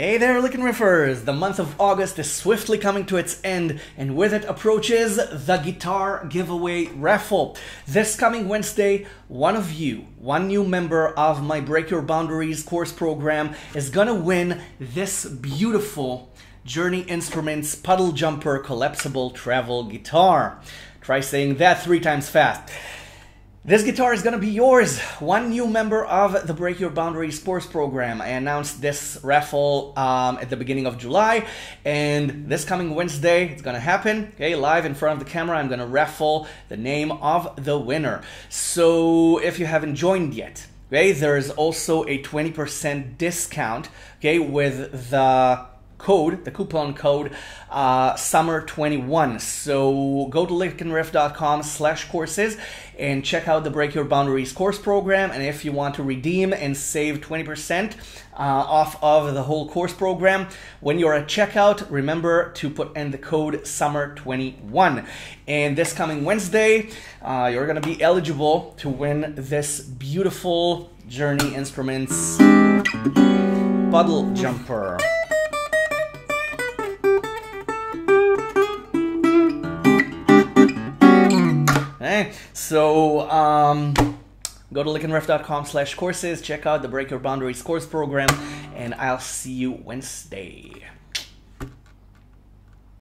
Hey there, Lick and Riffers! The month of August is swiftly coming to its end, and with it approaches the guitar giveaway raffle. This coming Wednesday, one of you, one new member of my Break Your Boundaries course program, is gonna win this beautiful Journey Instruments Puddle Jumper collapsible travel guitar. Try saying that three times fast. This guitar is gonna be yours. One new member of the Break Your Boundaries Sports program. I announced this raffle um, at the beginning of July, and this coming Wednesday, it's gonna happen. Okay, live in front of the camera, I'm gonna raffle the name of the winner. So if you haven't joined yet, okay, there is also a 20% discount, okay, with the code, the coupon code, uh, summer21. So go to licknriff.com slash courses and check out the Break Your Boundaries course program. And if you want to redeem and save 20% uh, off of the whole course program, when you're at checkout, remember to put in the code summer21. And this coming Wednesday, uh, you're going to be eligible to win this beautiful Journey Instruments puddle jumper. Okay, so um, go to licknriff.com slash courses, check out the Break Your Boundaries course program, and I'll see you Wednesday.